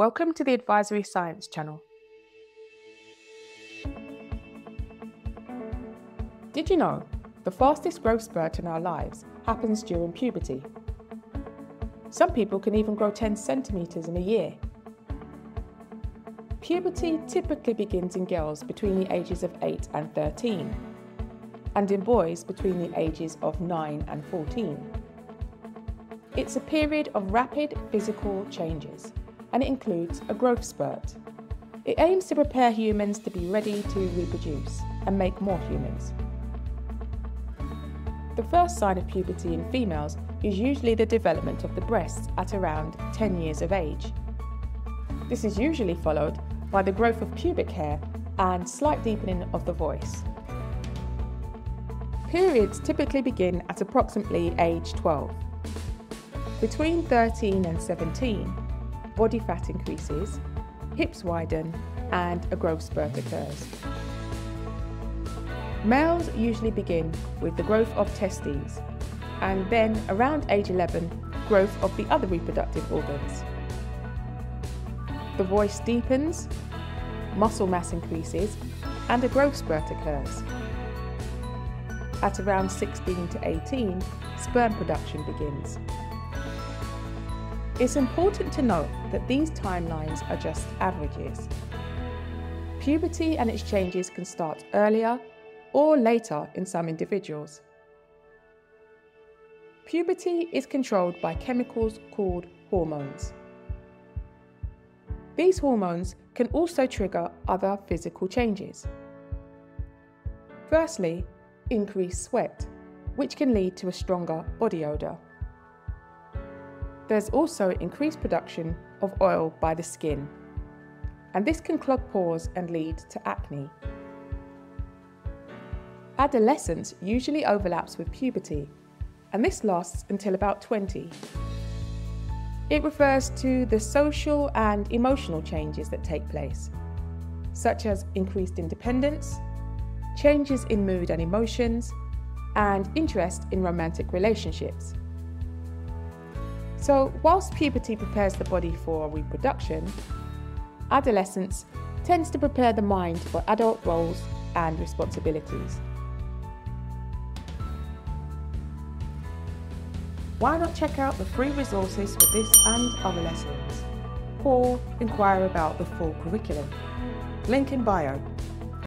Welcome to the Advisory Science channel. Did you know the fastest growth spurt in our lives happens during puberty? Some people can even grow 10 centimetres in a year. Puberty typically begins in girls between the ages of 8 and 13, and in boys between the ages of 9 and 14. It's a period of rapid physical changes and it includes a growth spurt. It aims to prepare humans to be ready to reproduce and make more humans. The first sign of puberty in females is usually the development of the breasts at around 10 years of age. This is usually followed by the growth of pubic hair and slight deepening of the voice. Periods typically begin at approximately age 12. Between 13 and 17, body fat increases, hips widen, and a growth spurt occurs. Males usually begin with the growth of testes, and then around age 11, growth of the other reproductive organs. The voice deepens, muscle mass increases, and a growth spurt occurs. At around 16 to 18, sperm production begins. It's important to note that these timelines are just averages. Puberty and its changes can start earlier or later in some individuals. Puberty is controlled by chemicals called hormones. These hormones can also trigger other physical changes. Firstly, increased sweat, which can lead to a stronger body odour. There's also increased production of oil by the skin, and this can clog pores and lead to acne. Adolescence usually overlaps with puberty, and this lasts until about 20. It refers to the social and emotional changes that take place, such as increased independence, changes in mood and emotions, and interest in romantic relationships. So, whilst puberty prepares the body for reproduction, adolescence tends to prepare the mind for adult roles and responsibilities. Why not check out the free resources for this and other lessons? Or inquire about the full curriculum. Link in bio.